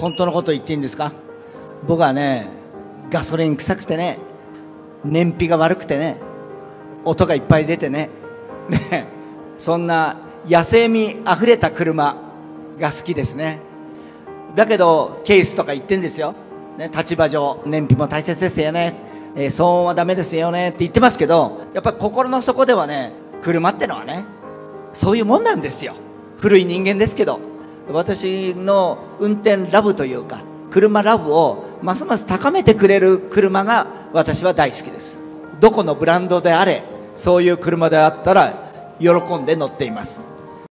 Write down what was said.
本当のこと言っていいんですか？僕はねガソリン臭くてね燃費が悪くてね音がいっぱい出てねねそんな野生味あふれた車が好きですね。だけどケースとか言ってんですよ、ね、立場上燃費も大切ですよね、えー、騒音はダメですよね。って言ってますけどやっぱり心の底ではね車ってのはねそういうもんなんですよ。古い人間ですけど。私の運転ラブというか車ラブをますます高めてくれる車が私は大好きです。どこのブランドであれそういう車であったら喜んで乗っています。